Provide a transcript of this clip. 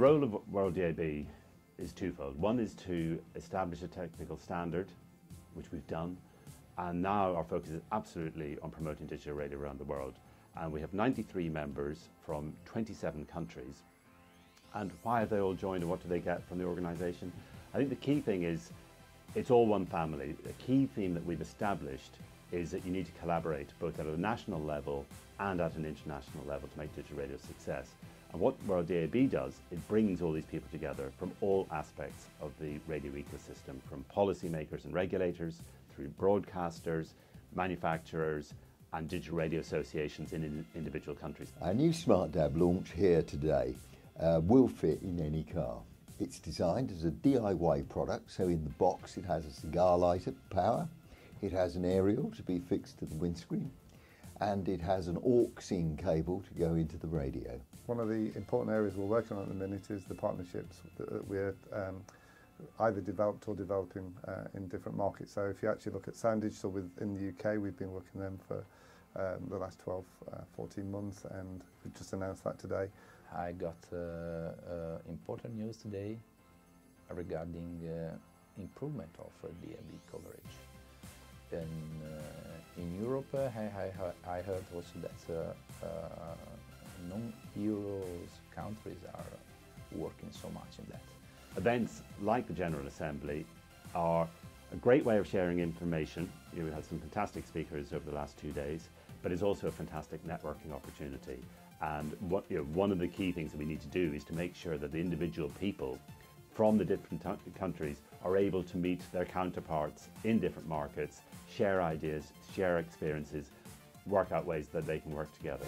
role of World DAB is twofold. One is to establish a technical standard, which we've done, and now our focus is absolutely on promoting digital radio around the world. And we have 93 members from 27 countries. And why have they all joined and what do they get from the organisation? I think the key thing is it's all one family. The key theme that we've established is that you need to collaborate both at a national level and at an international level to make digital radio a success. And what World DAB does, it brings all these people together from all aspects of the radio ecosystem, from policymakers and regulators, through broadcasters, manufacturers, and digital radio associations in, in individual countries. Our new Smart DAB launch here today uh, will fit in any car. It's designed as a DIY product, so in the box it has a cigar lighter power, it has an aerial to be fixed to the windscreen, and it has an aux-in cable to go into the radio. One of the important areas we're working on at the minute is the partnerships that we're um, either developed or developing uh, in different markets. So if you actually look at Sound Digital within the UK, we've been working them for um, the last 12, uh, 14 months and we just announced that today. I got uh, uh important news today regarding uh, improvement of uh, DAB coverage. And, uh, in Europe, uh, I, I, I, heard also that uh, non-Euros countries are working so much in that. Events like the General Assembly are a great way of sharing information. You know, we had some fantastic speakers over the last two days, but it's also a fantastic networking opportunity. And what, you know, one of the key things that we need to do is to make sure that the individual people from the different countries are able to meet their counterparts in different markets, share ideas, share experiences, work out ways that they can work together.